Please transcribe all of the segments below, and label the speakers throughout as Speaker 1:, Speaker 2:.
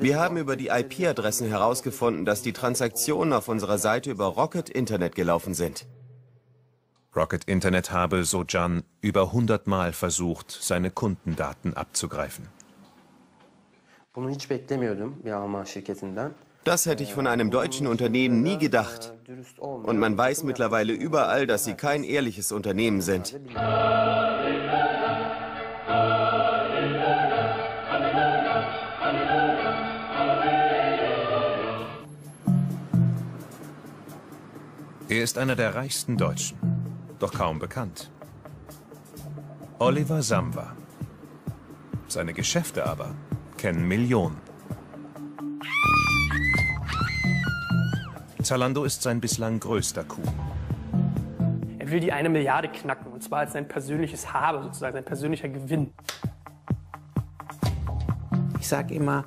Speaker 1: Wir haben über die IP-Adressen herausgefunden, dass die Transaktionen auf unserer Seite über Rocket Internet gelaufen sind.
Speaker 2: Rocket Internet habe, so Jan, über 100 Mal versucht, seine Kundendaten abzugreifen.
Speaker 1: Das hätte ich von einem deutschen Unternehmen nie gedacht. Und man weiß mittlerweile überall, dass sie kein ehrliches Unternehmen sind.
Speaker 2: Er ist einer der reichsten Deutschen, doch kaum bekannt. Oliver Samba. Seine Geschäfte aber kennen Millionen. Zalando ist sein bislang größter Coup.
Speaker 3: Er will die eine Milliarde knacken, und zwar als sein persönliches Habe, sozusagen sein persönlicher Gewinn.
Speaker 4: Ich sage immer,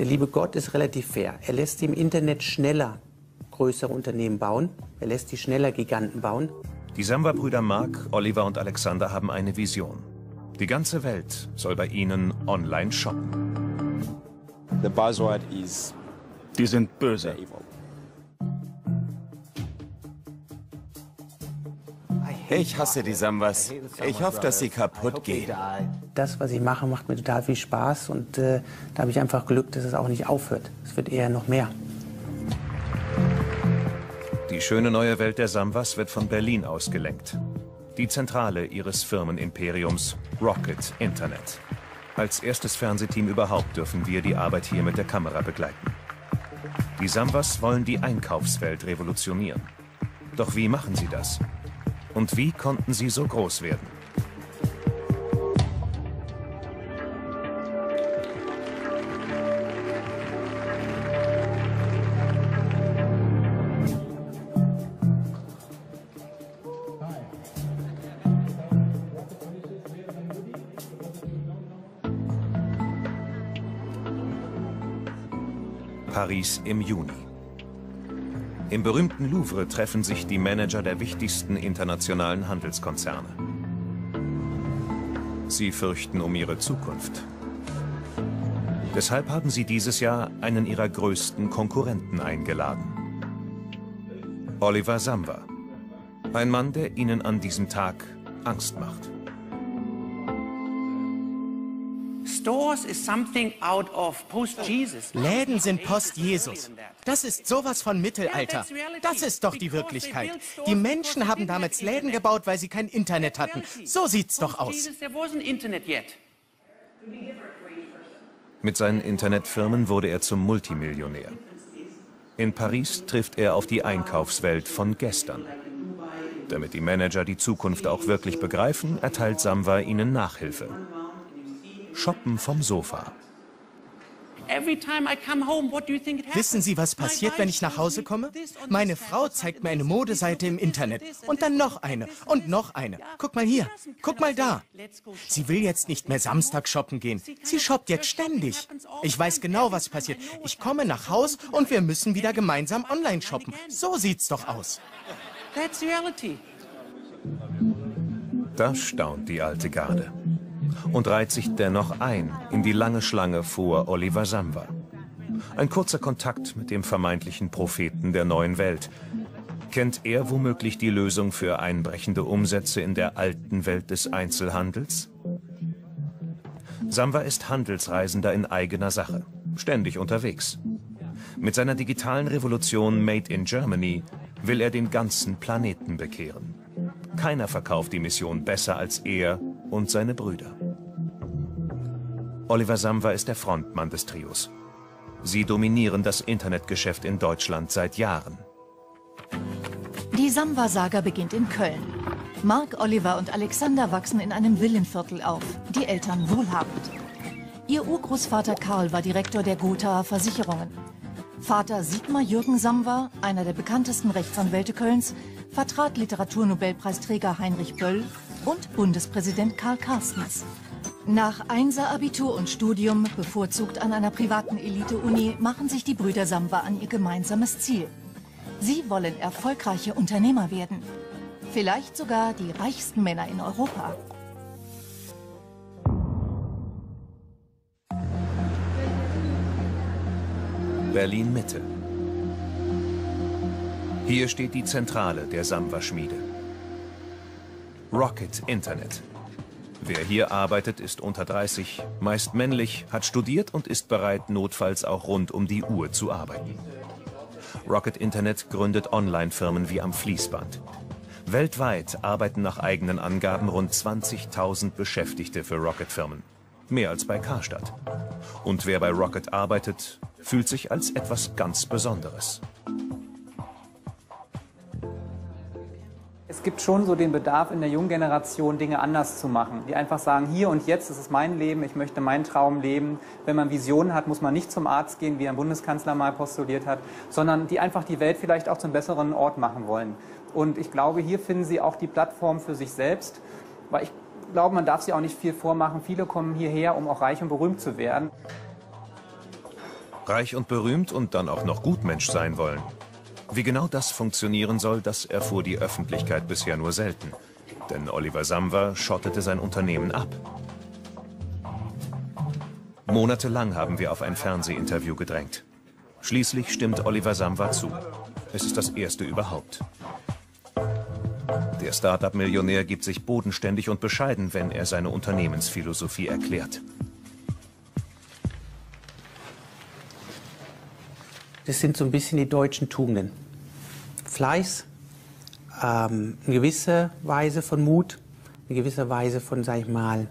Speaker 4: der liebe Gott ist relativ fair. Er lässt im Internet schneller größere Unternehmen bauen. Er lässt die schneller Giganten bauen.
Speaker 2: Die Samba-Brüder Mark, Oliver und Alexander haben eine Vision. Die ganze Welt soll bei ihnen online shoppen.
Speaker 5: The buzzword is
Speaker 6: Die sind böse.
Speaker 1: Ich hasse die Sambas. Ich hoffe, dass sie kaputt gehen.
Speaker 4: Das, was ich mache, macht mir total viel Spaß und äh, da habe ich einfach Glück, dass es auch nicht aufhört. Es wird eher noch mehr.
Speaker 2: Die schöne neue Welt der Sambas wird von Berlin aus gelenkt. Die Zentrale ihres Firmenimperiums Rocket Internet. Als erstes Fernsehteam überhaupt dürfen wir die Arbeit hier mit der Kamera begleiten. Die Sambas wollen die Einkaufswelt revolutionieren. Doch wie machen sie das? Und wie konnten sie so groß werden? Paris im Juni. Im berühmten Louvre treffen sich die Manager der wichtigsten internationalen Handelskonzerne. Sie fürchten um ihre Zukunft. Deshalb haben sie dieses Jahr einen ihrer größten Konkurrenten eingeladen. Oliver Samba. Ein Mann, der ihnen an diesem Tag Angst macht.
Speaker 7: Läden sind Post-Jesus. Das ist sowas von Mittelalter. Das ist doch die Wirklichkeit. Die Menschen haben damals Läden gebaut, weil sie kein Internet hatten. So sieht's doch aus.
Speaker 2: Mit seinen Internetfirmen wurde er zum Multimillionär. In Paris trifft er auf die Einkaufswelt von gestern. Damit die Manager die Zukunft auch wirklich begreifen, erteilt Samwa ihnen Nachhilfe. Shoppen vom Sofa.
Speaker 7: Wissen Sie, was passiert, wenn ich nach Hause komme? Meine Frau zeigt mir eine Modeseite im Internet und dann noch eine und noch eine. Guck mal hier, guck mal da. Sie will jetzt nicht mehr Samstag shoppen gehen. Sie shoppt jetzt ständig. Ich weiß genau, was passiert. Ich komme nach Haus und wir müssen wieder gemeinsam online shoppen. So sieht's doch aus.
Speaker 2: Da staunt die alte Garde und reiht sich dennoch ein in die lange Schlange vor Oliver Samba. Ein kurzer Kontakt mit dem vermeintlichen Propheten der neuen Welt. Kennt er womöglich die Lösung für einbrechende Umsätze in der alten Welt des Einzelhandels? Samba ist Handelsreisender in eigener Sache, ständig unterwegs. Mit seiner digitalen Revolution Made in Germany will er den ganzen Planeten bekehren. Keiner verkauft die Mission besser als er und seine Brüder. Oliver Samwa ist der Frontmann des Trios. Sie dominieren das Internetgeschäft in Deutschland seit Jahren.
Speaker 8: Die Samwa-Saga beginnt in Köln. Mark, Oliver und Alexander wachsen in einem Villenviertel auf, die Eltern wohlhabend. Ihr Urgroßvater Karl war Direktor der Gothaer Versicherungen. Vater Sigmar Jürgen Samwa, einer der bekanntesten Rechtsanwälte Kölns, vertrat Literaturnobelpreisträger Heinrich Böll und Bundespräsident Karl Carstens. Nach Einser-Abitur und Studium, bevorzugt an einer privaten Elite-Uni, machen sich die Brüder Samwa an ihr gemeinsames Ziel. Sie wollen erfolgreiche Unternehmer werden. Vielleicht sogar die reichsten Männer in Europa.
Speaker 2: Berlin Mitte. Hier steht die Zentrale der Samwa-Schmiede. Rocket Internet. Wer hier arbeitet, ist unter 30, meist männlich, hat studiert und ist bereit, notfalls auch rund um die Uhr zu arbeiten. Rocket Internet gründet Online-Firmen wie am Fließband. Weltweit arbeiten nach eigenen Angaben rund 20.000 Beschäftigte für Rocket-Firmen. Mehr als bei Karstadt. Und wer bei Rocket arbeitet, fühlt sich als etwas ganz Besonderes.
Speaker 6: Es gibt schon so den Bedarf in der jungen Generation, Dinge anders zu machen. Die einfach sagen, hier und jetzt, ist mein Leben, ich möchte meinen Traum leben. Wenn man Visionen hat, muss man nicht zum Arzt gehen, wie ein Bundeskanzler mal postuliert hat, sondern die einfach die Welt vielleicht auch zum besseren Ort machen wollen. Und ich glaube, hier finden sie auch die Plattform für sich selbst, weil ich glaube, man darf sie auch nicht viel vormachen. Viele kommen hierher, um auch reich und berühmt zu werden.
Speaker 2: Reich und berühmt und dann auch noch Gutmensch sein wollen. Wie genau das funktionieren soll, das erfuhr die Öffentlichkeit bisher nur selten. Denn Oliver Samwer schottete sein Unternehmen ab. Monatelang haben wir auf ein Fernsehinterview gedrängt. Schließlich stimmt Oliver Samwer zu. Es ist das erste überhaupt. Der Start-up-Millionär gibt sich bodenständig und bescheiden, wenn er seine Unternehmensphilosophie erklärt.
Speaker 4: Das sind so ein bisschen die deutschen Tugenden. Fleiß, ähm, eine gewisse Weise von Mut, eine gewisse Weise von, sag ich mal,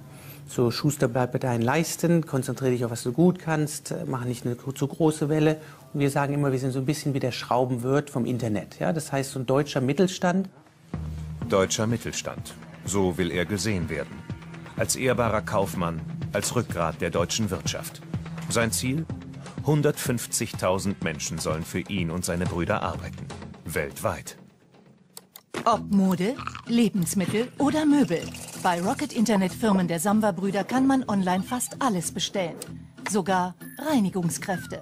Speaker 4: so Schuster bleib bei deinen Leisten, konzentriere dich auf was du gut kannst, mach nicht eine zu große Welle. Und wir sagen immer, wir sind so ein bisschen wie der Schraubenwirt vom Internet. Ja? Das heißt, so ein deutscher Mittelstand.
Speaker 2: Deutscher Mittelstand. So will er gesehen werden. Als ehrbarer Kaufmann, als Rückgrat der deutschen Wirtschaft. Sein Ziel? 150.000 Menschen sollen für ihn und seine Brüder arbeiten. Weltweit.
Speaker 8: Ob Mode, Lebensmittel oder Möbel. Bei Rocket Internet Firmen der Samba-Brüder kann man online fast alles bestellen. Sogar Reinigungskräfte.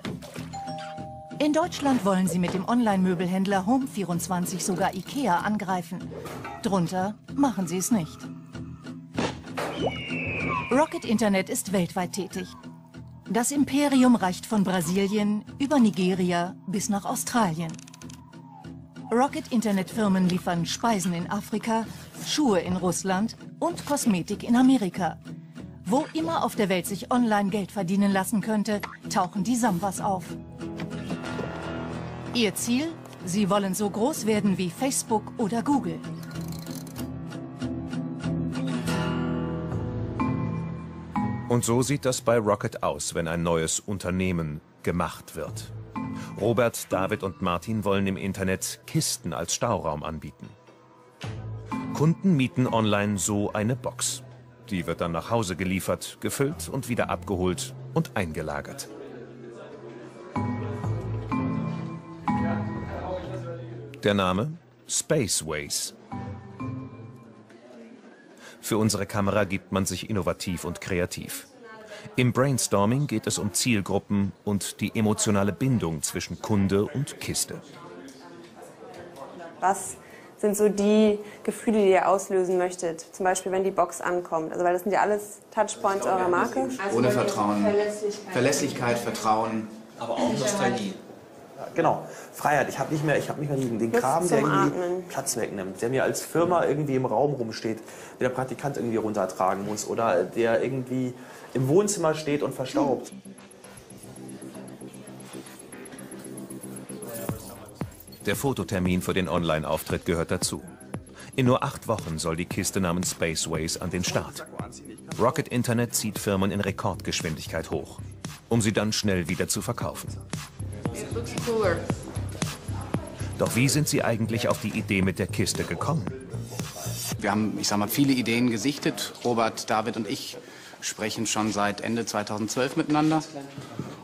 Speaker 8: In Deutschland wollen sie mit dem Online-Möbelhändler Home24 sogar Ikea angreifen. Drunter machen sie es nicht. Rocket Internet ist weltweit tätig. Das Imperium reicht von Brasilien über Nigeria bis nach Australien. Rocket Internet Firmen liefern Speisen in Afrika, Schuhe in Russland und Kosmetik in Amerika. Wo immer auf der Welt sich online Geld verdienen lassen könnte, tauchen die Sambas auf. Ihr Ziel? Sie wollen so groß werden wie Facebook oder Google.
Speaker 2: Und so sieht das bei Rocket aus, wenn ein neues Unternehmen gemacht wird. Robert, David und Martin wollen im Internet Kisten als Stauraum anbieten. Kunden mieten online so eine Box. Die wird dann nach Hause geliefert, gefüllt und wieder abgeholt und eingelagert. Der Name? Spaceways. Für unsere Kamera gibt man sich innovativ und kreativ. Im Brainstorming geht es um Zielgruppen und die emotionale Bindung zwischen Kunde und Kiste.
Speaker 9: Was sind so die Gefühle, die ihr auslösen möchtet? Zum Beispiel, wenn die Box ankommt. Also, weil das sind ja alles Touchpoints eurer Marke.
Speaker 10: Also Ohne Vertrauen. Verlässlichkeit. Verlässlichkeit, Vertrauen.
Speaker 11: Aber auch Nostalgie. Genau, Freiheit. Ich habe nicht mehr, ich habe nicht mehr den, den Kram, der irgendwie Atmen. Platz wegnimmt, der mir als Firma irgendwie im Raum rumsteht, der der Praktikant irgendwie runtertragen muss oder der irgendwie im Wohnzimmer steht und verstaubt.
Speaker 2: Der Fototermin für den Online-Auftritt gehört dazu. In nur acht Wochen soll die Kiste namens Spaceways an den Start. Rocket Internet zieht Firmen in Rekordgeschwindigkeit hoch, um sie dann schnell wieder zu verkaufen. Doch wie sind Sie eigentlich auf die Idee mit der Kiste gekommen?
Speaker 10: Wir haben, ich sag mal, viele Ideen gesichtet. Robert, David und ich sprechen schon seit Ende 2012 miteinander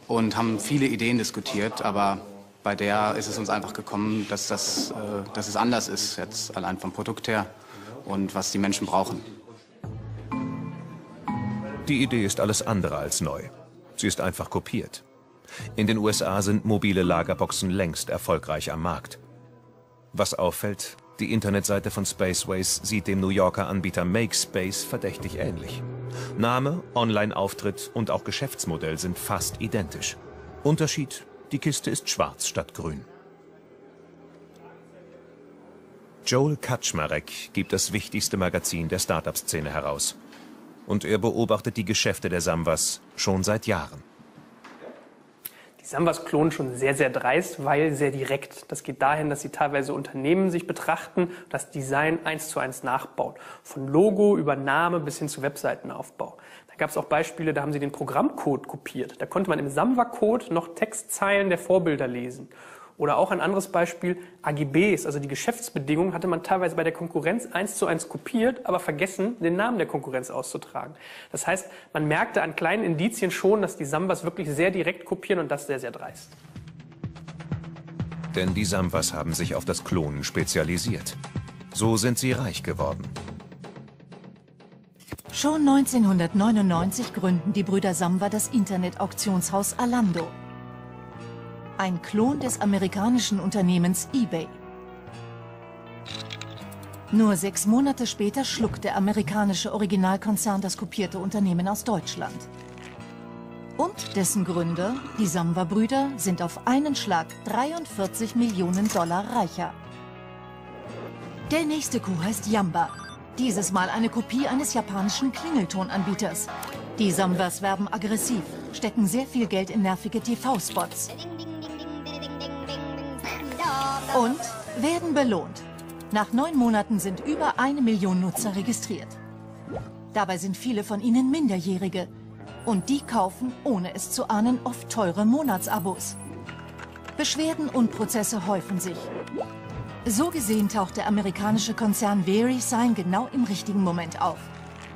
Speaker 10: und haben viele Ideen diskutiert, aber bei der ist es uns einfach gekommen, dass, das, äh, dass es anders ist, jetzt allein vom Produkt her und was die Menschen brauchen.
Speaker 2: Die Idee ist alles andere als neu. Sie ist einfach kopiert. In den USA sind mobile Lagerboxen längst erfolgreich am Markt. Was auffällt, die Internetseite von Spaceways sieht dem New Yorker Anbieter MakeSpace verdächtig ähnlich. Name, Online-Auftritt und auch Geschäftsmodell sind fast identisch. Unterschied Die Kiste ist schwarz statt grün. Joel Kaczmarek gibt das wichtigste Magazin der Startup-Szene heraus. Und er beobachtet die Geschäfte der Samwas schon seit Jahren.
Speaker 3: Die Samwas klonen schon sehr, sehr dreist, weil sehr direkt. Das geht dahin, dass sie teilweise Unternehmen sich betrachten, das Design eins zu eins nachbauen. Von Logo über Name bis hin zu Webseitenaufbau. Da gab es auch Beispiele, da haben sie den Programmcode kopiert. Da konnte man im Samwa-Code noch Textzeilen der Vorbilder lesen. Oder auch ein anderes Beispiel, AGBs, also die Geschäftsbedingungen, hatte man teilweise bei der Konkurrenz eins zu eins kopiert, aber vergessen, den Namen der Konkurrenz auszutragen. Das heißt, man merkte an kleinen Indizien schon, dass die Sambas wirklich sehr direkt kopieren und das sehr, sehr dreist.
Speaker 2: Denn die Sambas haben sich auf das Klonen spezialisiert. So sind sie reich geworden.
Speaker 8: Schon 1999 gründen die Brüder Samba das Internet-Auktionshaus Alando ein Klon des amerikanischen Unternehmens eBay. Nur sechs Monate später schluckt der amerikanische Originalkonzern das kopierte Unternehmen aus Deutschland. Und dessen Gründer, die Samba-Brüder, sind auf einen Schlag 43 Millionen Dollar reicher. Der nächste Coup heißt Yamba. Dieses Mal eine Kopie eines japanischen Klingeltonanbieters. Die Sambas werben aggressiv, stecken sehr viel Geld in nervige TV-Spots und werden belohnt. Nach neun Monaten sind über eine Million Nutzer registriert. Dabei sind viele von ihnen Minderjährige. Und die kaufen, ohne es zu ahnen, oft teure Monatsabos. Beschwerden und Prozesse häufen sich. So gesehen taucht der amerikanische Konzern VeriSign genau im richtigen Moment auf.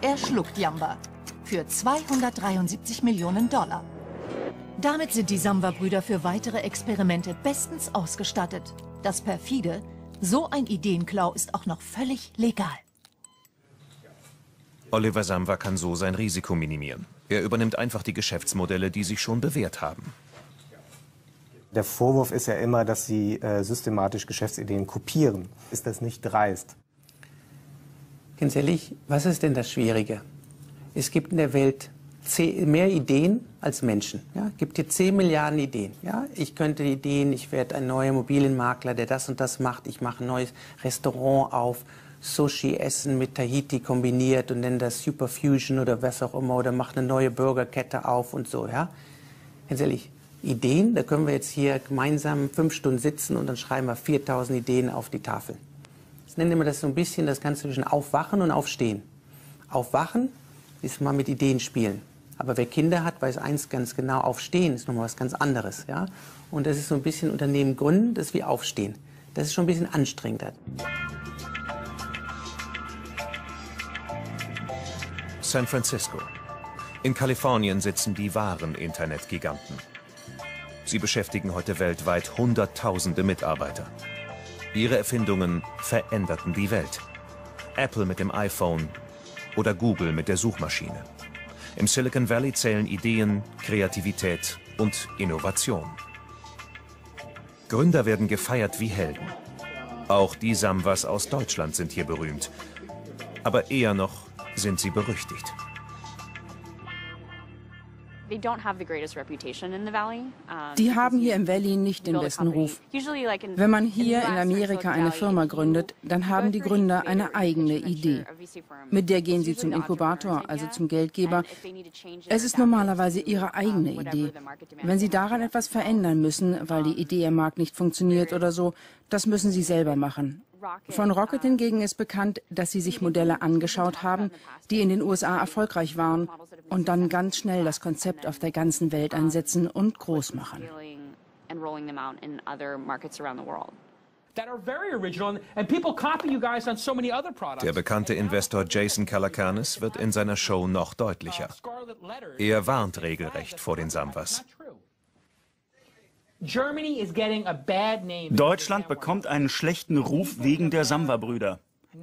Speaker 8: Er schluckt Yamba für 273 Millionen Dollar. Damit sind die Samba-Brüder für weitere Experimente bestens ausgestattet. Das perfide, so ein Ideenklau ist auch noch völlig legal.
Speaker 2: Oliver Samba kann so sein Risiko minimieren. Er übernimmt einfach die Geschäftsmodelle, die sich schon bewährt haben.
Speaker 12: Der Vorwurf ist ja immer, dass Sie äh, systematisch Geschäftsideen kopieren. Ist das nicht dreist?
Speaker 4: Ganz ehrlich, was ist denn das Schwierige? Es gibt in der Welt mehr Ideen als Menschen. Ja, gibt hier 10 Milliarden Ideen. Ja, ich könnte Ideen, ich werde ein neuer Immobilienmakler, der das und das macht. Ich mache ein neues Restaurant auf, Sushi-Essen mit Tahiti kombiniert und nenne das Superfusion oder was auch immer oder mache eine neue Burgerkette auf und so. Ja, ganz ehrlich, Ideen, da können wir jetzt hier gemeinsam fünf Stunden sitzen und dann schreiben wir 4000 Ideen auf die Tafel. Ich nenne immer das so ein bisschen das Ganze zwischen Aufwachen und Aufstehen. Aufwachen ist mal mit Ideen spielen. Aber wer Kinder hat, weiß eins ganz genau, aufstehen ist nochmal was ganz anderes. Ja? Und das ist so ein bisschen Unternehmen gründen, das ist wie aufstehen. Das ist schon ein bisschen anstrengender.
Speaker 2: San Francisco. In Kalifornien sitzen die wahren Internetgiganten. Sie beschäftigen heute weltweit Hunderttausende Mitarbeiter. Ihre Erfindungen veränderten die Welt. Apple mit dem iPhone oder Google mit der Suchmaschine. Im Silicon Valley zählen Ideen, Kreativität und Innovation. Gründer werden gefeiert wie Helden. Auch die Samwas aus Deutschland sind hier berühmt. Aber eher noch sind sie berüchtigt.
Speaker 13: Die haben hier im Valley nicht den besten Ruf. Wenn man hier in Amerika eine Firma gründet, dann haben die Gründer eine eigene Idee. Mit der gehen sie zum Inkubator, also zum Geldgeber. Es ist normalerweise ihre eigene Idee. Wenn sie daran etwas verändern müssen, weil die Idee im Markt nicht funktioniert oder so, das müssen sie selber machen. Von Rocket hingegen ist bekannt, dass sie sich Modelle angeschaut haben, die in den USA erfolgreich waren und dann ganz schnell das Konzept auf der ganzen Welt einsetzen und groß machen.
Speaker 2: Der bekannte Investor Jason Calacanis wird in seiner Show noch deutlicher. Er warnt regelrecht vor den Samwas.
Speaker 14: Deutschland bekommt einen schlechten Ruf wegen der Samba-Brüder.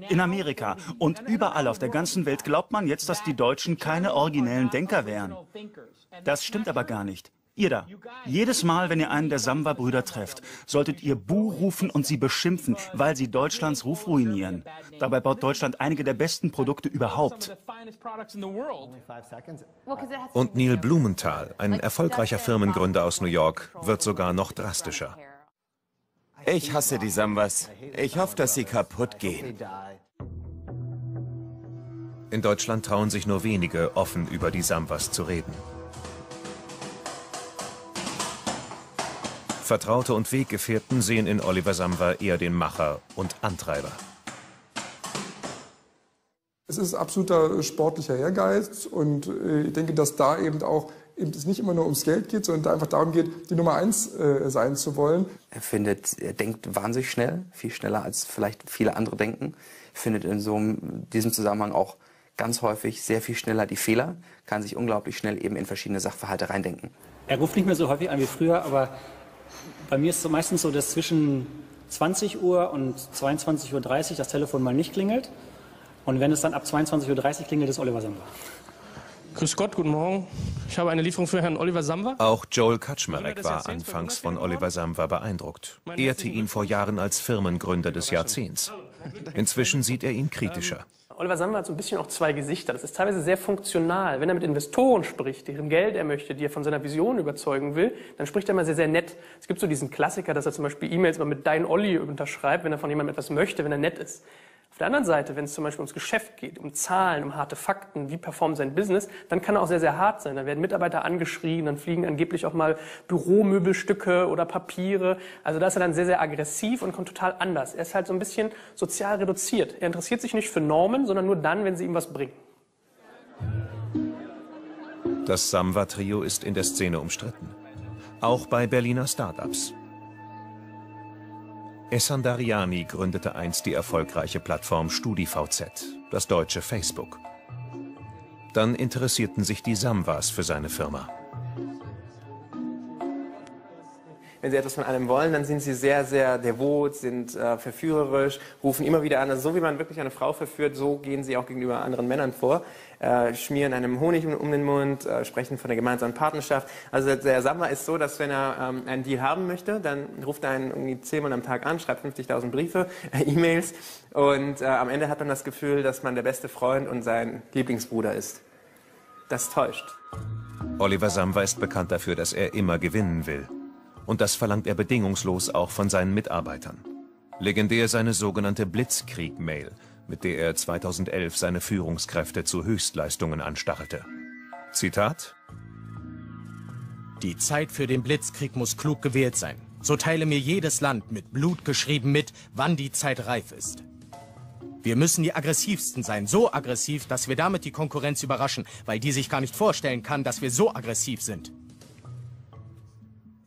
Speaker 14: In Amerika und überall auf der ganzen Welt glaubt man jetzt, dass die Deutschen keine originellen Denker wären. Das stimmt aber gar nicht. Ihr da. Jedes Mal, wenn ihr einen der Samba-Brüder trefft, solltet ihr Bu rufen und sie beschimpfen, weil sie Deutschlands Ruf ruinieren. Dabei baut Deutschland einige der besten Produkte überhaupt.
Speaker 2: Und Neil Blumenthal, ein erfolgreicher Firmengründer aus New York, wird sogar noch drastischer.
Speaker 1: Ich hasse die Sambas. Ich hoffe, dass sie kaputt gehen.
Speaker 2: In Deutschland trauen sich nur wenige, offen über die Sambas zu reden. Vertraute und Weggefährten sehen in Oliver Samba eher den Macher und Antreiber.
Speaker 15: Es ist absoluter sportlicher Ehrgeiz und äh, ich denke, dass da eben auch eben es nicht immer nur ums Geld geht, sondern da einfach darum geht, die Nummer eins äh, sein zu wollen.
Speaker 16: Er findet, er denkt wahnsinnig schnell, viel schneller als vielleicht viele andere denken. Er findet in so einem, diesem Zusammenhang auch ganz häufig sehr viel schneller die Fehler, kann sich unglaublich schnell eben in verschiedene Sachverhalte reindenken.
Speaker 17: Er ruft nicht mehr so häufig an wie früher, aber bei mir ist es meistens so, dass zwischen 20 Uhr und 22.30 Uhr das Telefon mal nicht klingelt. Und wenn es dann ab 22.30 Uhr klingelt, ist Oliver Samba.
Speaker 3: Grüß Gott, guten Morgen. Ich habe eine Lieferung für Herrn Oliver Samba.
Speaker 2: Auch Joel Kaczmarek war anfangs von Oliver Samba beeindruckt, ehrte ihn vor Jahren als Firmengründer des Jahrzehnts. Inzwischen sieht er ihn kritischer.
Speaker 3: Oliver Samba hat so ein bisschen auch zwei Gesichter. Das ist teilweise sehr funktional. Wenn er mit Investoren spricht, deren Geld er möchte, die er von seiner Vision überzeugen will, dann spricht er immer sehr, sehr nett. Es gibt so diesen Klassiker, dass er zum Beispiel E-Mails immer mit Dein Olli unterschreibt, wenn er von jemandem etwas möchte, wenn er nett ist. Auf der anderen Seite, wenn es zum Beispiel ums Geschäft geht, um Zahlen, um harte Fakten, wie performt sein Business, dann kann er auch sehr, sehr hart sein. Da werden Mitarbeiter angeschrien, dann fliegen angeblich auch mal Büromöbelstücke oder Papiere. Also da ist er dann sehr, sehr aggressiv und kommt total anders. Er ist halt so ein bisschen sozial reduziert. Er interessiert sich nicht für Normen, sondern nur dann, wenn sie ihm was bringen.
Speaker 2: Das Samwa-Trio ist in der Szene umstritten. Auch bei Berliner Startups. Essan Dariani gründete einst die erfolgreiche Plattform StudiVZ, das deutsche Facebook. Dann interessierten sich die Samwas für seine Firma.
Speaker 18: wenn sie etwas von einem wollen, dann sind sie sehr, sehr devot, sind äh, verführerisch, rufen immer wieder an. Also so wie man wirklich eine Frau verführt, so gehen sie auch gegenüber anderen Männern vor. Äh, schmieren einem Honig um, den Mund, äh, sprechen von der gemeinsamen Partnerschaft. Also der Sammer ist so, dass wenn er ähm, einen Deal haben möchte, dann ruft er einen irgendwie zehnmal am Tag an, schreibt 50.000 Briefe, äh, E-Mails und äh, am Ende hat man das Gefühl, dass man der beste Freund und sein Lieblingsbruder ist. Das täuscht.
Speaker 2: Oliver Samba ist bekannt dafür, dass er immer gewinnen will. Und das verlangt er bedingungslos auch von seinen Mitarbeitern. Legendär seine sogenannte Blitzkrieg-Mail, mit der er 2011 seine Führungskräfte zu Höchstleistungen anstachelte. Zitat
Speaker 7: Die Zeit für den Blitzkrieg muss klug gewählt sein. So teile mir jedes Land mit Blut geschrieben mit, wann die Zeit reif ist. Wir müssen die aggressivsten sein, so aggressiv, dass wir damit die Konkurrenz überraschen, weil die sich gar nicht vorstellen kann, dass wir so aggressiv sind.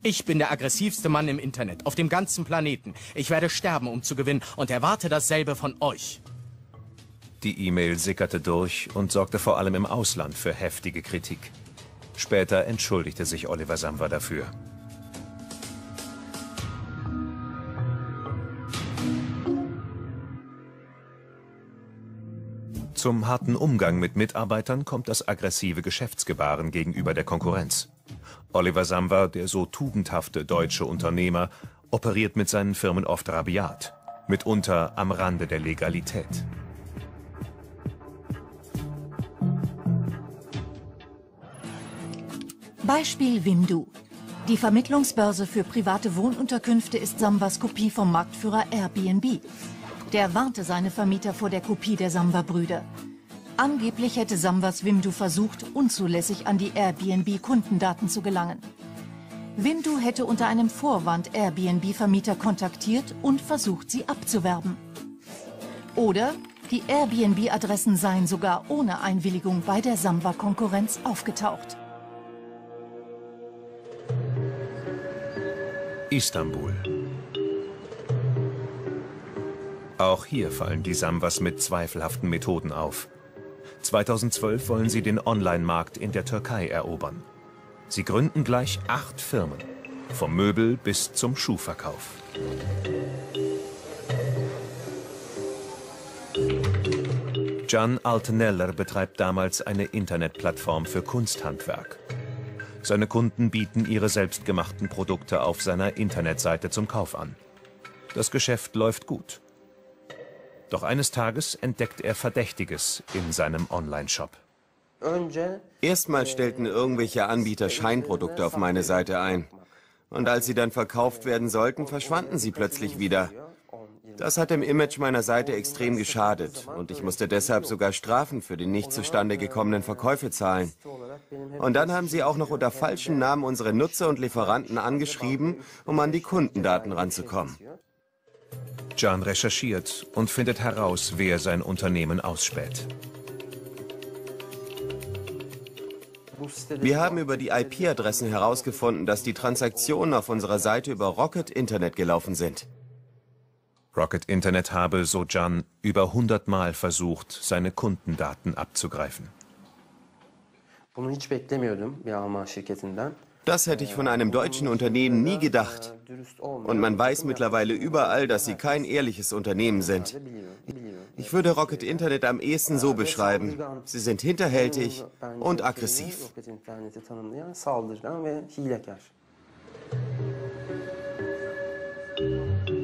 Speaker 7: Ich bin der aggressivste Mann im Internet, auf dem ganzen Planeten. Ich werde sterben, um zu gewinnen und erwarte dasselbe von euch.
Speaker 2: Die E-Mail sickerte durch und sorgte vor allem im Ausland für heftige Kritik. Später entschuldigte sich Oliver Samba dafür. Zum harten Umgang mit Mitarbeitern kommt das aggressive Geschäftsgebaren gegenüber der Konkurrenz. Oliver Samba, der so tugendhafte deutsche Unternehmer, operiert mit seinen Firmen oft rabiat, mitunter am Rande der Legalität.
Speaker 8: Beispiel Windu. Die Vermittlungsbörse für private Wohnunterkünfte ist Sambas Kopie vom Marktführer Airbnb. Der warnte seine Vermieter vor der Kopie der Samba-Brüder. Angeblich hätte Samwas Wimdu versucht, unzulässig an die Airbnb-Kundendaten zu gelangen. Wimdu hätte unter einem Vorwand Airbnb-Vermieter kontaktiert und versucht, sie abzuwerben. Oder die Airbnb-Adressen seien sogar ohne Einwilligung bei der Samwa-Konkurrenz aufgetaucht.
Speaker 2: Istanbul. Auch hier fallen die Samwas mit zweifelhaften Methoden auf. 2012 wollen sie den Online-Markt in der Türkei erobern. Sie gründen gleich acht Firmen, vom Möbel bis zum Schuhverkauf. Can Alteneller betreibt damals eine Internetplattform für Kunsthandwerk. Seine Kunden bieten ihre selbstgemachten Produkte auf seiner Internetseite zum Kauf an. Das Geschäft läuft gut. Doch eines Tages entdeckt er Verdächtiges in seinem Online-Shop.
Speaker 1: Erstmal stellten irgendwelche Anbieter Scheinprodukte auf meine Seite ein. Und als sie dann verkauft werden sollten, verschwanden sie plötzlich wieder. Das hat dem Image meiner Seite extrem geschadet und ich musste deshalb sogar Strafen für die nicht zustande gekommenen Verkäufe zahlen. Und dann haben sie auch noch unter falschen Namen unsere Nutzer und Lieferanten angeschrieben, um an die Kundendaten ranzukommen.
Speaker 2: John recherchiert und findet heraus, wer sein Unternehmen ausspäht.
Speaker 1: Wir haben über die IP-Adressen herausgefunden, dass die Transaktionen auf unserer Seite über Rocket Internet gelaufen sind.
Speaker 2: Rocket Internet habe, so Jan, über 100 Mal versucht, seine Kundendaten abzugreifen.
Speaker 1: Das hätte ich von einem deutschen Unternehmen nie gedacht. Und man weiß mittlerweile überall, dass sie kein ehrliches Unternehmen sind. Ich würde Rocket Internet am ehesten so beschreiben. Sie sind hinterhältig und aggressiv.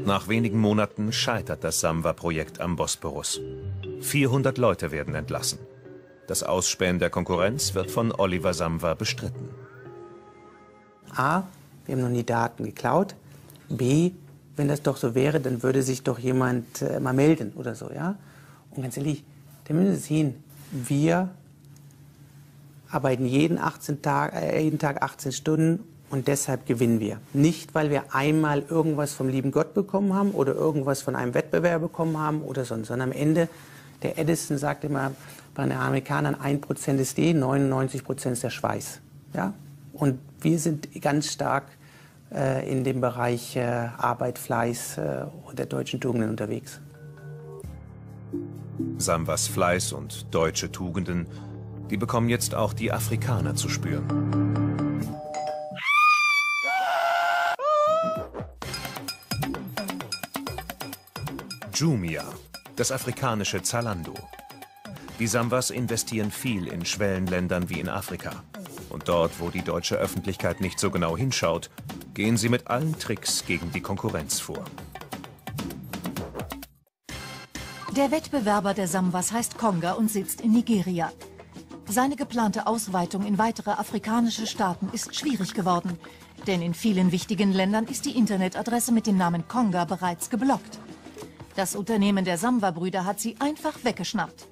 Speaker 2: Nach wenigen Monaten scheitert das Samwa-Projekt am Bosporus. 400 Leute werden entlassen. Das Ausspähen der Konkurrenz wird von Oliver Samwa bestritten.
Speaker 4: A, wir haben noch nie Daten geklaut. B, wenn das doch so wäre, dann würde sich doch jemand äh, mal melden oder so, ja? Und ganz ehrlich, da müssen Sie sehen, wir arbeiten jeden, 18 Tag, äh, jeden Tag 18 Stunden und deshalb gewinnen wir. Nicht, weil wir einmal irgendwas vom lieben Gott bekommen haben oder irgendwas von einem Wettbewerb bekommen haben oder sonst, sondern am Ende, der Edison sagt immer bei den Amerikanern, 1% ist die, 99% ist der Schweiß. Ja? Und wir sind ganz stark äh, in dem Bereich äh, Arbeit, Fleiß äh, und der deutschen Tugenden unterwegs.
Speaker 2: Sambas Fleiß und deutsche Tugenden, die bekommen jetzt auch die Afrikaner zu spüren. Jumia, das afrikanische Zalando. Die Sambas investieren viel in Schwellenländern wie in Afrika. Und dort, wo die deutsche Öffentlichkeit nicht so genau hinschaut, gehen sie mit allen Tricks gegen die Konkurrenz vor.
Speaker 8: Der Wettbewerber der Sambas heißt Konga und sitzt in Nigeria. Seine geplante Ausweitung in weitere afrikanische Staaten ist schwierig geworden, denn in vielen wichtigen Ländern ist die Internetadresse mit dem Namen Konga bereits geblockt. Das Unternehmen der Samba-Brüder hat sie einfach weggeschnappt.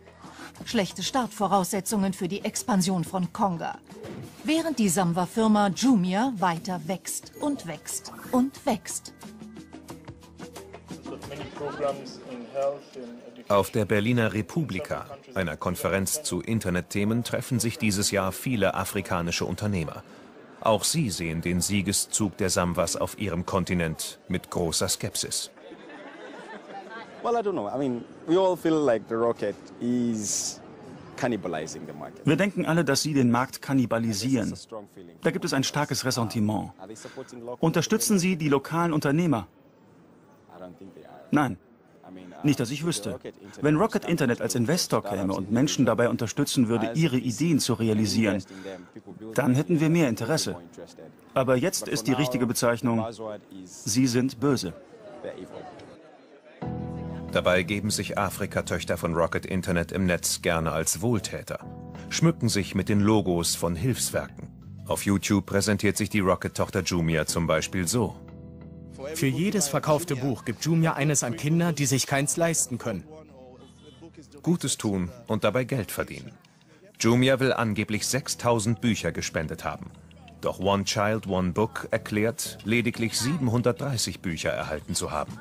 Speaker 8: Schlechte Startvoraussetzungen für die Expansion von Konga. Während die Samba-Firma Jumia weiter wächst und wächst und wächst.
Speaker 2: Auf der Berliner Republika, einer Konferenz zu Internetthemen, treffen sich dieses Jahr viele afrikanische Unternehmer. Auch sie sehen den Siegeszug der Samwas auf ihrem Kontinent mit großer Skepsis.
Speaker 5: Well, I don't know. I mean, we all feel like the rocket is cannibalizing the market.
Speaker 14: Wir denken alle, dass sie den Markt kannibalisieren. Da gibt es ein starkes Ressentiment. Unterstützen sie die lokalen Unternehmer? Nein. Nicht, dass ich wüsste. Wenn Rocket Internet als Investor käme und Menschen dabei unterstützen würde, ihre Ideen zu realisieren, dann hätten wir mehr Interesse. Aber jetzt ist die richtige Bezeichnung, sie sind böse.
Speaker 2: Dabei geben sich Afrikatöchter von Rocket Internet im Netz gerne als Wohltäter, schmücken sich mit den Logos von Hilfswerken. Auf YouTube präsentiert sich die Rocket-Tochter Jumia zum Beispiel so.
Speaker 7: Für jedes verkaufte Buch gibt Jumia eines an Kinder, die sich keins leisten können.
Speaker 2: Gutes tun und dabei Geld verdienen. Jumia will angeblich 6000 Bücher gespendet haben. Doch One Child, One Book erklärt, lediglich 730 Bücher erhalten zu haben.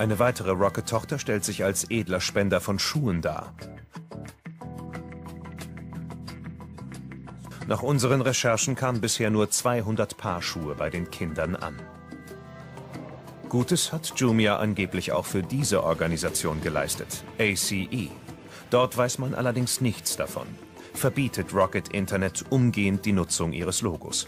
Speaker 2: Eine weitere Rocket-Tochter stellt sich als edler Spender von Schuhen dar. Nach unseren Recherchen kamen bisher nur 200 Paar Schuhe bei den Kindern an. Gutes hat Jumia angeblich auch für diese Organisation geleistet, ACE. Dort weiß man allerdings nichts davon. Verbietet Rocket Internet umgehend die Nutzung ihres Logos.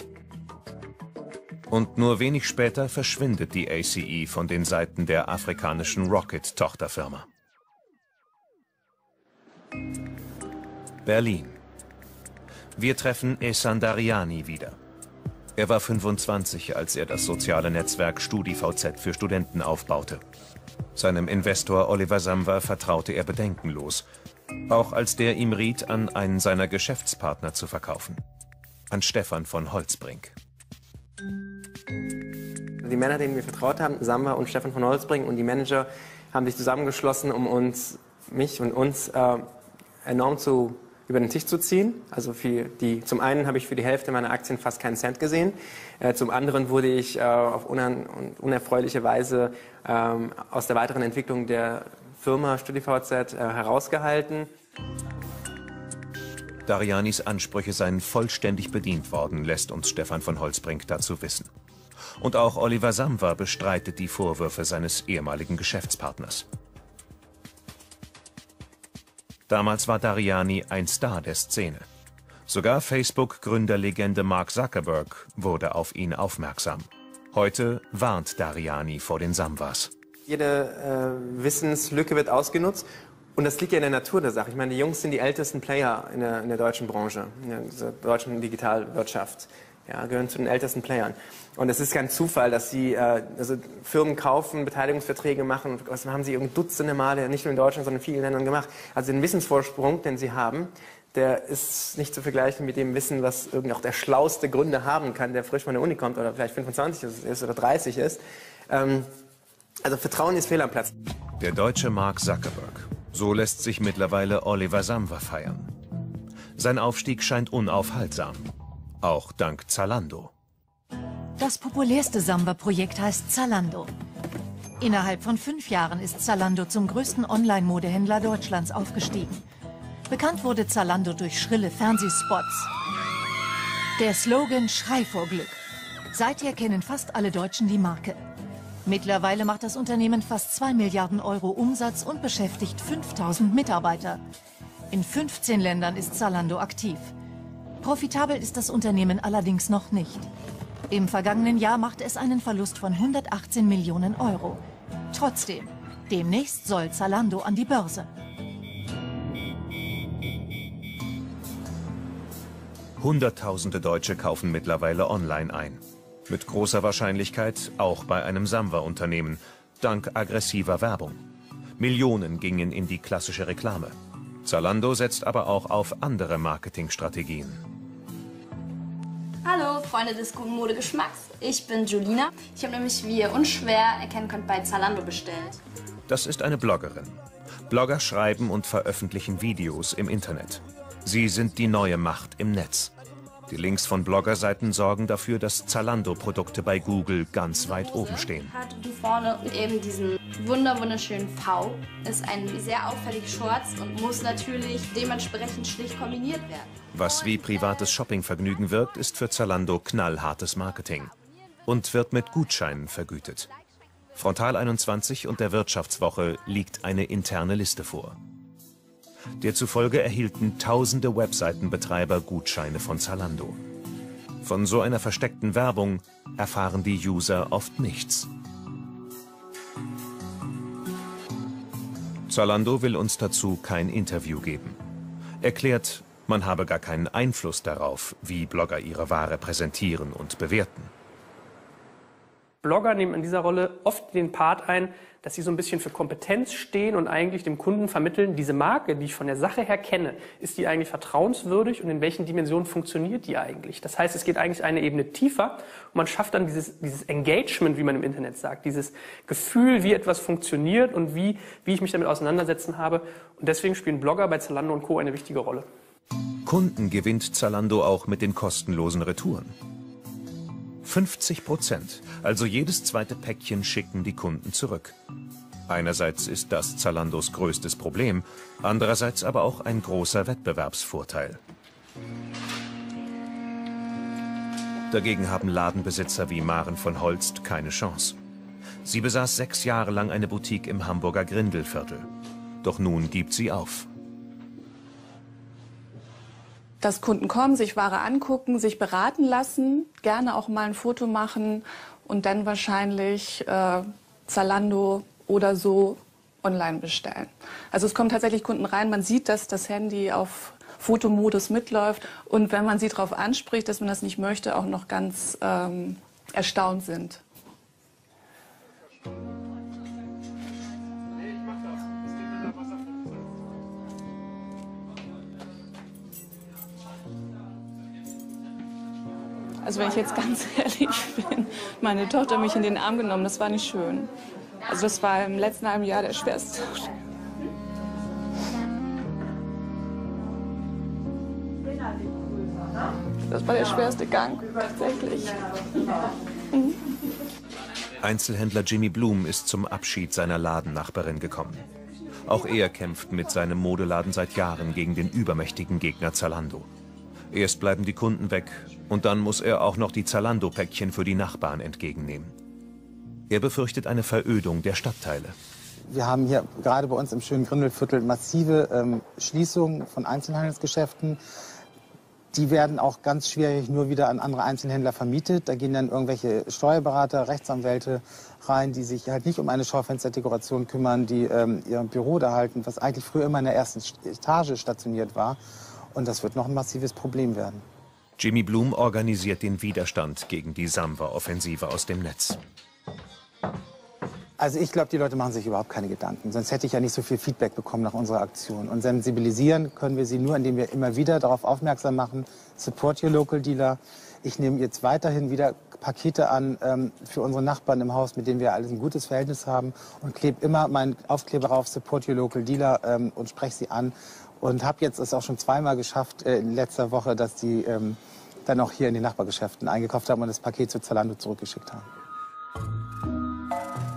Speaker 2: Und nur wenig später verschwindet die ACE von den Seiten der afrikanischen Rocket-Tochterfirma. Berlin. Wir treffen Esan Dariani wieder. Er war 25, als er das soziale Netzwerk StudiVZ für Studenten aufbaute. Seinem Investor Oliver Samwer vertraute er bedenkenlos, auch als der ihm riet, an einen seiner Geschäftspartner zu verkaufen, an Stefan von Holzbrink.
Speaker 18: Die Männer, denen wir vertraut haben, Samwer und Stefan von Holzbrink und die Manager, haben sich zusammengeschlossen, um uns, mich und uns äh, enorm zu über den Tisch zu ziehen. Also für die, zum einen habe ich für die Hälfte meiner Aktien fast keinen Cent gesehen. Äh, zum anderen wurde ich äh, auf unerfreuliche Weise ähm, aus der weiteren Entwicklung der Firma StudiVZ äh, herausgehalten.
Speaker 2: Darianis Ansprüche seien vollständig bedient worden, lässt uns Stefan von Holzbrink dazu wissen. Und auch Oliver Samwer bestreitet die Vorwürfe seines ehemaligen Geschäftspartners. Damals war Dariani ein Star der Szene. Sogar Facebook-Gründerlegende Mark Zuckerberg wurde auf ihn aufmerksam. Heute warnt Dariani vor den Samwas.
Speaker 18: Jede äh, Wissenslücke wird ausgenutzt und das liegt ja in der Natur der Sache. Ich meine, die Jungs sind die ältesten Player in der, in der deutschen Branche, in der deutschen Digitalwirtschaft. Ja, gehören zu den ältesten Playern. Und es ist kein Zufall, dass sie äh, also Firmen kaufen, Beteiligungsverträge machen. Das haben sie Dutzende Male, nicht nur in Deutschland, sondern in vielen Ländern gemacht. Also den Wissensvorsprung, den sie haben, der ist nicht zu vergleichen mit dem Wissen, was irgendwie auch der schlauste Gründer haben kann, der frisch von der Uni kommt oder vielleicht 25 ist oder 30 ist. Ähm, also Vertrauen ist fehl am Platz.
Speaker 2: Der deutsche Mark Zuckerberg. So lässt sich mittlerweile Oliver Samwer feiern. Sein Aufstieg scheint unaufhaltsam. Auch dank Zalando.
Speaker 8: Das populärste Samba-Projekt heißt Zalando. Innerhalb von fünf Jahren ist Zalando zum größten Online-Modehändler Deutschlands aufgestiegen. Bekannt wurde Zalando durch schrille Fernsehspots. Der Slogan Schrei vor Glück. Seither kennen fast alle Deutschen die Marke. Mittlerweile macht das Unternehmen fast 2 Milliarden Euro Umsatz und beschäftigt 5000 Mitarbeiter. In 15 Ländern ist Zalando aktiv. Profitabel ist das Unternehmen allerdings noch nicht. Im vergangenen Jahr machte es einen Verlust von 118 Millionen Euro. Trotzdem, demnächst soll Zalando an die Börse.
Speaker 2: Hunderttausende Deutsche kaufen mittlerweile online ein. Mit großer Wahrscheinlichkeit auch bei einem Samwa-Unternehmen, dank aggressiver Werbung. Millionen gingen in die klassische Reklame. Zalando setzt aber auch auf andere Marketingstrategien.
Speaker 19: Hallo, Freunde des guten Modegeschmacks. Ich bin Julina. Ich habe nämlich, wie ihr unschwer erkennen könnt, bei Zalando bestellt.
Speaker 2: Das ist eine Bloggerin. Blogger schreiben und veröffentlichen Videos im Internet. Sie sind die neue Macht im Netz. Die Links von Bloggerseiten sorgen dafür, dass Zalando-Produkte bei Google ganz weit oben stehen.
Speaker 19: Hat vorne eben diesen wunder wunderschönen V. Ist ein sehr auffällig Shorts und muss natürlich dementsprechend schlicht kombiniert werden.
Speaker 2: Was wie privates Shoppingvergnügen wirkt, ist für Zalando knallhartes Marketing und wird mit Gutscheinen vergütet. Frontal 21 und der Wirtschaftswoche liegt eine interne Liste vor. Derzufolge erhielten tausende Webseitenbetreiber Gutscheine von Zalando. Von so einer versteckten Werbung erfahren die User oft nichts. Zalando will uns dazu kein Interview geben. Erklärt, man habe gar keinen Einfluss darauf, wie Blogger ihre Ware präsentieren und bewerten.
Speaker 3: Blogger nehmen in dieser Rolle oft den Part ein, dass sie so ein bisschen für Kompetenz stehen und eigentlich dem Kunden vermitteln, diese Marke, die ich von der Sache her kenne, ist die eigentlich vertrauenswürdig und in welchen Dimensionen funktioniert die eigentlich? Das heißt, es geht eigentlich eine Ebene tiefer und man schafft dann dieses, dieses Engagement, wie man im Internet sagt, dieses Gefühl, wie etwas funktioniert und wie, wie ich mich damit auseinandersetzen habe. Und deswegen spielen Blogger bei Zalando und Co. eine wichtige Rolle.
Speaker 2: Kunden gewinnt Zalando auch mit den kostenlosen Retouren. 50 Prozent, also jedes zweite Päckchen schicken die Kunden zurück. Einerseits ist das Zalandos größtes Problem, andererseits aber auch ein großer Wettbewerbsvorteil. Dagegen haben Ladenbesitzer wie Maren von Holst keine Chance. Sie besaß sechs Jahre lang eine Boutique im Hamburger Grindelviertel. Doch nun gibt sie auf
Speaker 20: dass Kunden kommen, sich Ware angucken, sich beraten lassen, gerne auch mal ein Foto machen und dann wahrscheinlich äh, Zalando oder so online bestellen. Also es kommen tatsächlich Kunden rein, man sieht, dass das Handy auf Fotomodus mitläuft und wenn man sie darauf anspricht, dass man das nicht möchte, auch noch ganz ähm, erstaunt sind. Also wenn ich jetzt ganz ehrlich bin, meine Tochter mich in den Arm genommen, das war nicht schön. Also das war im letzten halben Jahr der schwerste. Das war der schwerste Gang, tatsächlich.
Speaker 2: Einzelhändler Jimmy Bloom ist zum Abschied seiner Ladennachbarin gekommen. Auch er kämpft mit seinem Modeladen seit Jahren gegen den übermächtigen Gegner Zalando. Erst bleiben die Kunden weg und dann muss er auch noch die Zalando-Päckchen für die Nachbarn entgegennehmen. Er befürchtet eine Verödung der Stadtteile.
Speaker 21: Wir haben hier gerade bei uns im schönen Grindelviertel massive ähm, Schließungen von Einzelhandelsgeschäften. Die werden auch ganz schwierig nur wieder an andere Einzelhändler vermietet. Da gehen dann irgendwelche Steuerberater, Rechtsanwälte rein, die sich halt nicht um eine Schaufensterdekoration kümmern, die ähm, ihr Büro da halten, was eigentlich früher immer in der ersten Etage stationiert war. Und das wird noch ein massives Problem werden.
Speaker 2: Jimmy Bloom organisiert den Widerstand gegen die Samba-Offensive aus dem Netz.
Speaker 21: Also ich glaube, die Leute machen sich überhaupt keine Gedanken. Sonst hätte ich ja nicht so viel Feedback bekommen nach unserer Aktion. Und sensibilisieren können wir sie nur, indem wir immer wieder darauf aufmerksam machen, support your local dealer. Ich nehme jetzt weiterhin wieder Pakete an ähm, für unsere Nachbarn im Haus, mit denen wir alles ein gutes Verhältnis haben und klebe immer meinen Aufkleber auf, support your local dealer ähm, und spreche sie an und habe jetzt es auch schon zweimal geschafft äh, in letzter Woche, dass die ähm, dann auch hier in den Nachbargeschäften eingekauft haben und das Paket zu Zalando zurückgeschickt haben.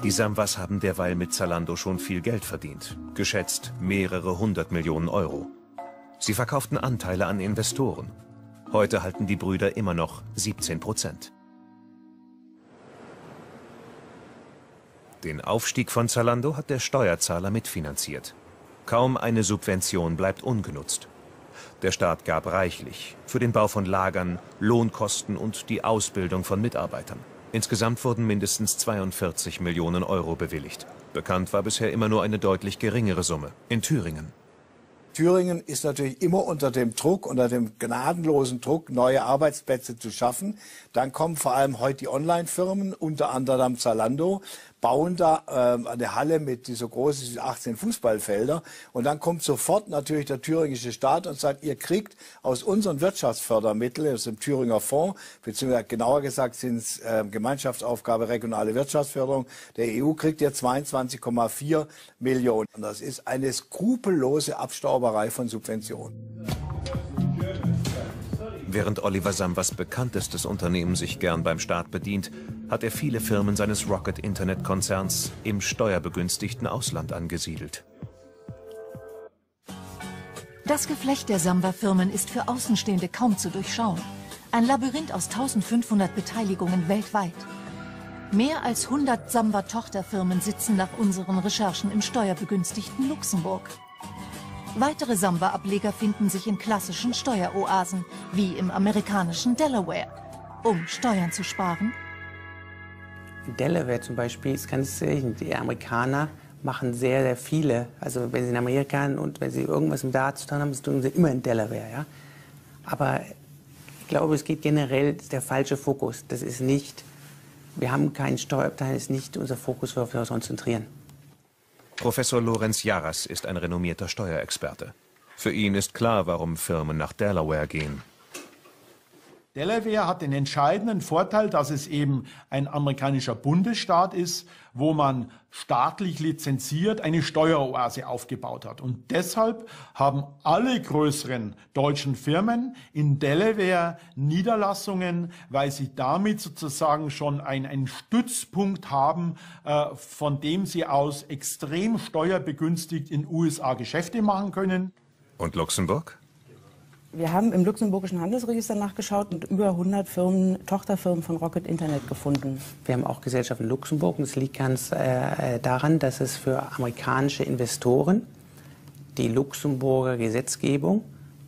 Speaker 2: Die Samwas haben derweil mit Zalando schon viel Geld verdient, geschätzt mehrere hundert Millionen Euro. Sie verkauften Anteile an Investoren. Heute halten die Brüder immer noch 17 Prozent. Den Aufstieg von Zalando hat der Steuerzahler mitfinanziert. Kaum eine Subvention bleibt ungenutzt. Der Staat gab reichlich für den Bau von Lagern, Lohnkosten und die Ausbildung von Mitarbeitern. Insgesamt wurden mindestens 42 Millionen Euro bewilligt. Bekannt war bisher immer nur eine deutlich geringere Summe in Thüringen.
Speaker 22: Thüringen ist natürlich immer unter dem Druck, unter dem gnadenlosen Druck, neue Arbeitsplätze zu schaffen. Dann kommen vor allem heute die Online-Firmen, unter anderem Zalando, bauen da äh, eine Halle mit, die so groß ist wie 18 Fußballfelder. Und dann kommt sofort natürlich der thüringische Staat und sagt, ihr kriegt aus unseren Wirtschaftsfördermitteln, aus dem Thüringer Fonds, beziehungsweise genauer gesagt sind es äh, Gemeinschaftsaufgabe regionale Wirtschaftsförderung, der EU kriegt ihr 22,4 Millionen. Und das ist eine skrupellose Abstauberei von Subventionen.
Speaker 2: Während Oliver Sambas bekanntestes Unternehmen sich gern beim Staat bedient, hat er viele Firmen seines Rocket-Internet-Konzerns im steuerbegünstigten Ausland angesiedelt.
Speaker 8: Das Geflecht der Samba-Firmen ist für Außenstehende kaum zu durchschauen. Ein Labyrinth aus 1500 Beteiligungen weltweit. Mehr als 100 Samba-Tochterfirmen sitzen nach unseren Recherchen im steuerbegünstigten Luxemburg. Weitere Samba-Ableger finden sich in klassischen Steueroasen, wie im amerikanischen Delaware. Um Steuern zu sparen?
Speaker 4: Delaware zum Beispiel ist ganz selten. Die Amerikaner machen sehr, sehr viele. Also wenn sie in Amerika und wenn sie irgendwas im Daten zu tun haben, das tun sie immer in Delaware. Ja? Aber ich glaube, es geht generell der falsche Fokus. Das ist nicht, wir haben keinen Steuerabteil, das ist nicht unser Fokus, worauf wir uns konzentrieren.
Speaker 2: Professor Lorenz Jarras ist ein renommierter Steuerexperte. Für ihn ist klar, warum Firmen nach Delaware gehen.
Speaker 23: Delaware hat den entscheidenden Vorteil, dass es eben ein amerikanischer Bundesstaat ist, wo man staatlich lizenziert eine Steueroase aufgebaut hat. Und deshalb haben alle größeren deutschen Firmen in Delaware Niederlassungen, weil sie damit sozusagen schon einen Stützpunkt haben, äh, von dem sie aus extrem steuerbegünstigt in USA Geschäfte machen können.
Speaker 2: Und Luxemburg?
Speaker 13: Wir haben im luxemburgischen Handelsregister nachgeschaut und über 100 Firmen, Tochterfirmen von Rocket Internet gefunden.
Speaker 4: Wir haben auch Gesellschaften in Luxemburg und es liegt ganz äh, daran, dass es für amerikanische Investoren die Luxemburger Gesetzgebung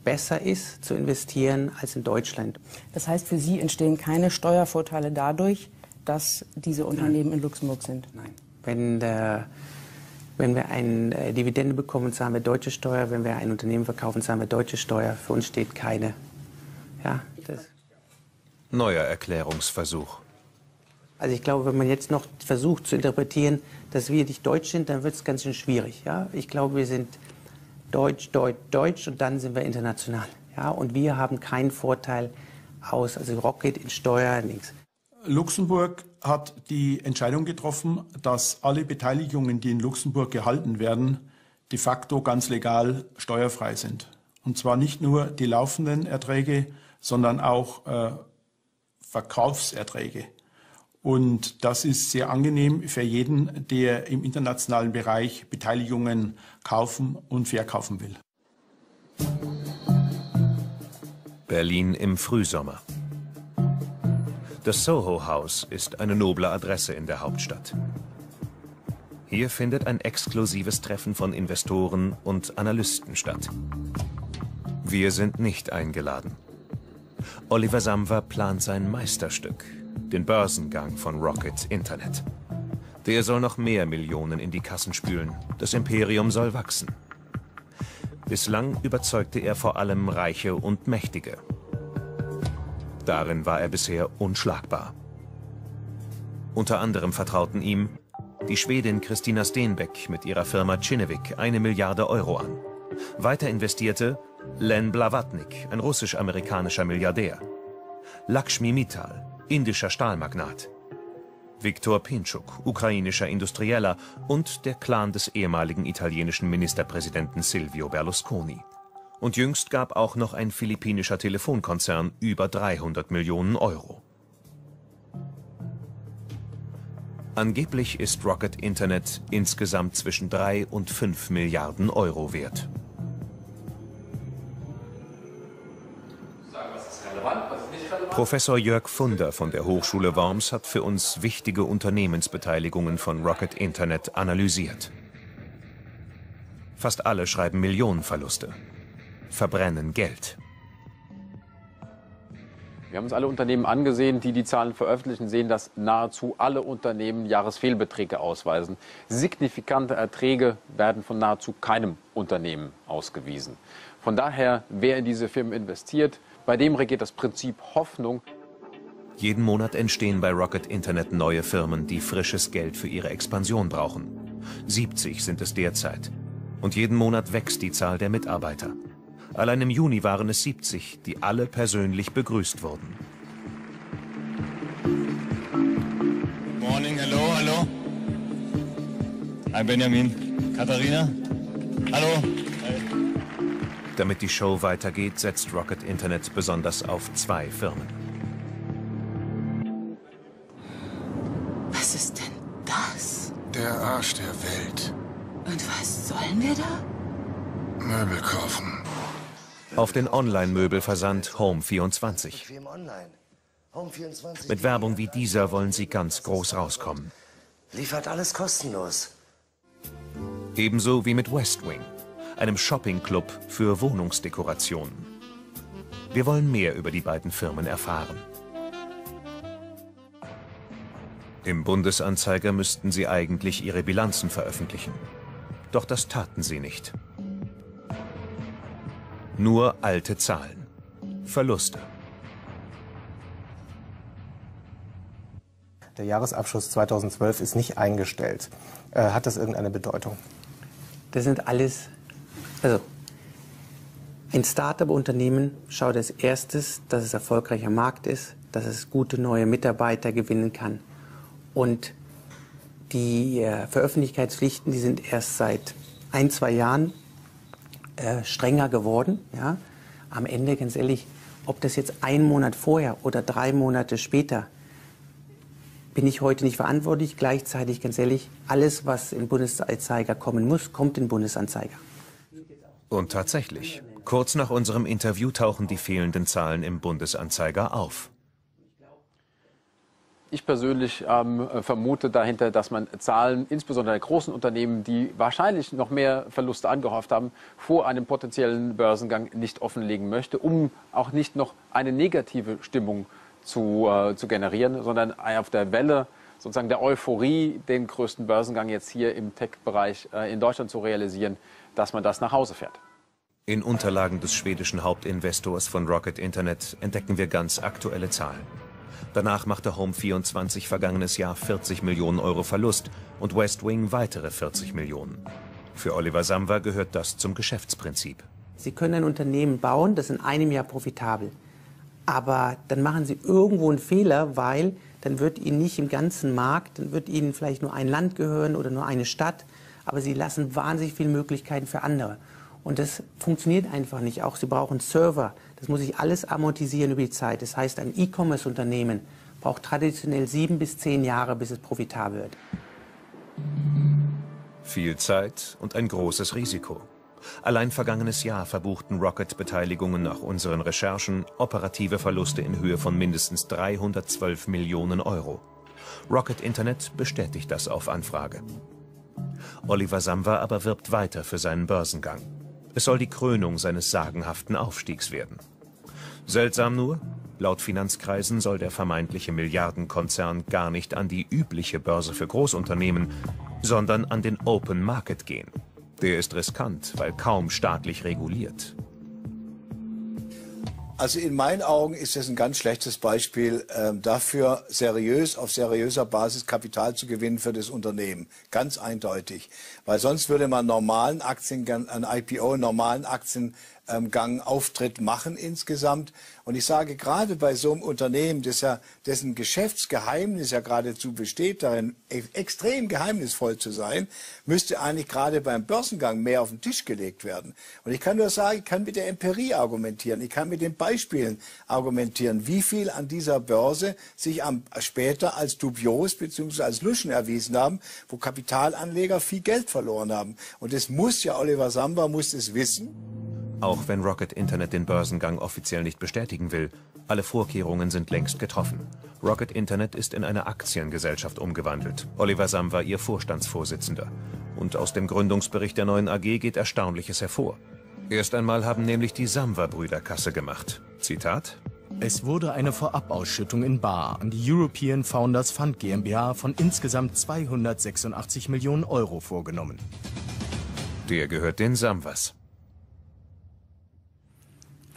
Speaker 4: besser ist zu investieren als in Deutschland.
Speaker 13: Das heißt, für Sie entstehen keine Steuervorteile dadurch, dass diese Unternehmen Nein. in Luxemburg sind?
Speaker 4: Nein. Wenn der Wenn wir eine äh, Dividende bekommen, zahlen wir deutsche Steuer. Wenn wir ein Unternehmen verkaufen, zahlen wir deutsche Steuer. Für uns steht keine. Ja.
Speaker 2: Neuer Erklärungsversuch.
Speaker 4: Also ich glaube, wenn man jetzt noch versucht zu interpretieren, dass wir nicht deutsch sind, dann wird es ganz schön schwierig. Ja? Ich glaube, wir sind deutsch, deutsch, deutsch und dann sind wir international. Ja? Und wir haben keinen Vorteil aus, also Rocket in Steuer, nichts.
Speaker 23: Luxemburg hat die Entscheidung getroffen, dass alle Beteiligungen, die in Luxemburg gehalten werden, de facto ganz legal steuerfrei sind. Und zwar nicht nur die laufenden Erträge, sondern auch äh, Verkaufserträge. Und das ist sehr angenehm für jeden, der im internationalen Bereich Beteiligungen kaufen und verkaufen will.
Speaker 2: Berlin im Frühsommer. Das Soho House ist eine noble Adresse in der Hauptstadt. Hier findet ein exklusives Treffen von Investoren und Analysten statt. Wir sind nicht eingeladen. Oliver Samwer plant sein Meisterstück, den Börsengang von Rocket Internet. Der soll noch mehr Millionen in die Kassen spülen. Das Imperium soll wachsen. Bislang überzeugte er vor allem Reiche und Mächtige. Darin war er bisher unschlagbar. Unter anderem vertrauten ihm die Schwedin Christina Steenbeck mit ihrer Firma Kinnevik eine Milliarde Euro an. Weiter investierte Len Blavatnik, ein russisch-amerikanischer Milliardär. Lakshmi Mittal, indischer Stahlmagnat. Viktor Pinchuk, ukrainischer Industrieller und der Clan des ehemaligen italienischen Ministerpräsidenten Silvio Berlusconi. Und jüngst gab auch noch ein philippinischer Telefonkonzern über 300 Millionen Euro. Angeblich ist Rocket Internet insgesamt zwischen 3 und 5 Milliarden Euro wert. Professor Jörg Funder von der Hochschule Worms hat für uns wichtige Unternehmensbeteiligungen von Rocket Internet analysiert. Fast alle schreiben Millionenverluste verbrennen Geld.
Speaker 24: Wir haben uns alle Unternehmen angesehen, die die Zahlen veröffentlichen, sehen, dass nahezu alle Unternehmen Jahresfehlbeträge ausweisen. Signifikante Erträge werden von nahezu keinem Unternehmen ausgewiesen. Von daher, wer in diese Firmen investiert, bei dem regiert das Prinzip Hoffnung.
Speaker 2: Jeden Monat entstehen bei Rocket Internet neue Firmen, die frisches Geld für ihre Expansion brauchen. 70 sind es derzeit. Und jeden Monat wächst die Zahl der Mitarbeiter. Allein im Juni waren es 70, die alle persönlich begrüßt wurden.
Speaker 25: Morning, hallo, hallo. Hi Benjamin. Katharina. Hallo.
Speaker 2: Damit die Show weitergeht, setzt Rocket Internet besonders auf zwei Firmen.
Speaker 26: Was ist denn das?
Speaker 27: Der Arsch der Welt.
Speaker 26: Und was sollen wir da?
Speaker 27: Möbel kaufen.
Speaker 2: Auf den Online-Möbelversand Home24. Mit Werbung wie dieser wollen sie ganz groß rauskommen.
Speaker 28: Liefert alles kostenlos.
Speaker 2: Ebenso wie mit Westwing, einem Shopping-Club für Wohnungsdekorationen. Wir wollen mehr über die beiden Firmen erfahren. Im Bundesanzeiger müssten sie eigentlich ihre Bilanzen veröffentlichen. Doch das taten sie nicht. Nur alte Zahlen. Verluste.
Speaker 12: Der Jahresabschluss 2012 ist nicht eingestellt. Äh, hat das irgendeine Bedeutung?
Speaker 4: Das sind alles, also ein Start-up-Unternehmen schaut als erstes, dass es erfolgreicher Markt ist, dass es gute neue Mitarbeiter gewinnen kann. Und die äh, Veröffentlichkeitspflichten, die sind erst seit ein, zwei Jahren äh, strenger geworden. Ja? Am Ende, ganz ehrlich, ob das jetzt ein Monat vorher oder drei Monate später, bin ich heute nicht verantwortlich. Gleichzeitig, ganz ehrlich, alles, was in Bundesanzeiger kommen muss, kommt in Bundesanzeiger.
Speaker 2: Und tatsächlich, kurz nach unserem Interview tauchen die fehlenden Zahlen im Bundesanzeiger auf.
Speaker 24: Ich persönlich ähm, vermute dahinter, dass man Zahlen, insbesondere der großen Unternehmen, die wahrscheinlich noch mehr Verluste angehäuft haben, vor einem potenziellen Börsengang nicht offenlegen möchte, um auch nicht noch eine negative Stimmung zu, äh, zu generieren, sondern auf der Welle sozusagen der Euphorie, den größten Börsengang jetzt hier im Tech-Bereich äh, in Deutschland zu realisieren, dass man das nach Hause fährt.
Speaker 2: In Unterlagen des schwedischen Hauptinvestors von Rocket Internet entdecken wir ganz aktuelle Zahlen. Danach machte Home24 vergangenes Jahr 40 Millionen Euro Verlust und West Wing weitere 40 Millionen. Für Oliver Samwer gehört das zum Geschäftsprinzip.
Speaker 4: Sie können ein Unternehmen bauen, das in einem Jahr profitabel. Aber dann machen Sie irgendwo einen Fehler, weil dann wird Ihnen nicht im ganzen Markt, dann wird Ihnen vielleicht nur ein Land gehören oder nur eine Stadt, aber Sie lassen wahnsinnig viele Möglichkeiten für andere. Und das funktioniert einfach nicht. Auch Sie brauchen Server. Das muss sich alles amortisieren über die Zeit. Das heißt, ein E-Commerce-Unternehmen braucht traditionell sieben bis zehn Jahre, bis es profitabel wird.
Speaker 2: Viel Zeit und ein großes Risiko. Allein vergangenes Jahr verbuchten Rocket-Beteiligungen nach unseren Recherchen operative Verluste in Höhe von mindestens 312 Millionen Euro. Rocket Internet bestätigt das auf Anfrage. Oliver Samwer aber wirbt weiter für seinen Börsengang. Es soll die Krönung seines sagenhaften Aufstiegs werden. Seltsam nur, laut Finanzkreisen soll der vermeintliche Milliardenkonzern gar nicht an die übliche Börse für Großunternehmen, sondern an den Open Market gehen. Der ist riskant, weil kaum staatlich reguliert.
Speaker 22: Also in meinen Augen ist das ein ganz schlechtes Beispiel äh, dafür, seriös, auf seriöser Basis Kapital zu gewinnen für das Unternehmen. Ganz eindeutig. Weil sonst würde man normalen Aktien, ein IPO, normalen Aktien Gang Auftritt machen insgesamt. Und ich sage gerade bei so einem Unternehmen, das ja, dessen Geschäftsgeheimnis ja geradezu besteht, darin e-, extrem geheimnisvoll zu sein, müsste eigentlich gerade beim Börsengang mehr auf den Tisch gelegt werden. Und ich kann nur sagen, ich kann mit der Empirie argumentieren, ich kann mit den Beispielen argumentieren, wie viel an dieser Börse sich am, später als dubios bzw. als Luschen erwiesen haben, wo Kapitalanleger viel Geld verloren haben. Und das muss ja Oliver Samba muss es wissen.
Speaker 2: Auch wenn Rocket Internet den Börsengang offiziell nicht bestätigen will, alle Vorkehrungen sind längst getroffen. Rocket Internet ist in eine Aktiengesellschaft umgewandelt. Oliver Sam war ihr Vorstandsvorsitzender. Und aus dem Gründungsbericht der neuen AG geht Erstaunliches hervor. Erst einmal haben nämlich die Samwer-Brüder Kasse gemacht. Zitat.
Speaker 7: Es wurde eine Vorabausschüttung in Bar an die European Founders Fund GmbH von insgesamt 286 Millionen Euro vorgenommen.
Speaker 2: Der gehört den Samwas.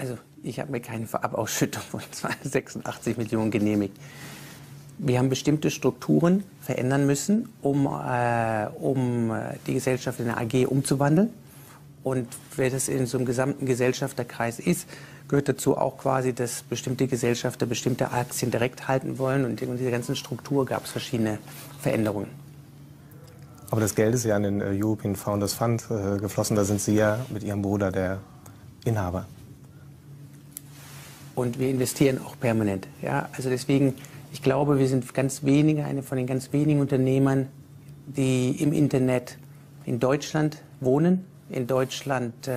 Speaker 4: Also ich habe mir keine Vorabausschüttung von 286 Millionen genehmigt. Wir haben bestimmte Strukturen verändern müssen, um, äh, um die Gesellschaft in eine AG umzuwandeln. Und wer das in so einem gesamten Gesellschafterkreis ist, gehört dazu auch quasi, dass bestimmte Gesellschafter bestimmte Aktien direkt halten wollen. Und in dieser ganzen Struktur gab es verschiedene Veränderungen.
Speaker 12: Aber das Geld ist ja an den äh, European Founders Fund äh, geflossen. Da sind Sie ja mit Ihrem Bruder der Inhaber
Speaker 4: und wir investieren auch permanent. Ja, also deswegen, ich glaube, wir sind ganz wenige, eine von den ganz wenigen Unternehmern, die im Internet in Deutschland wohnen, in Deutschland äh,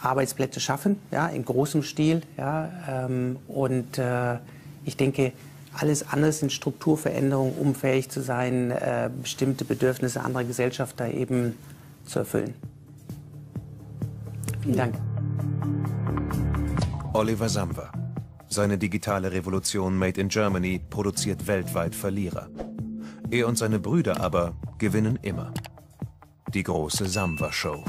Speaker 4: Arbeitsplätze schaffen, ja, in großem Stil. Ja, ähm, und äh, ich denke, alles andere sind Strukturveränderungen, um fähig zu sein, äh, bestimmte Bedürfnisse anderer Gesellschafter eben zu erfüllen. Vielen Dank.
Speaker 2: Oliver Samwer. Seine digitale Revolution Made in Germany produziert weltweit Verlierer. Er und seine Brüder aber gewinnen immer. Die große Samwer Show.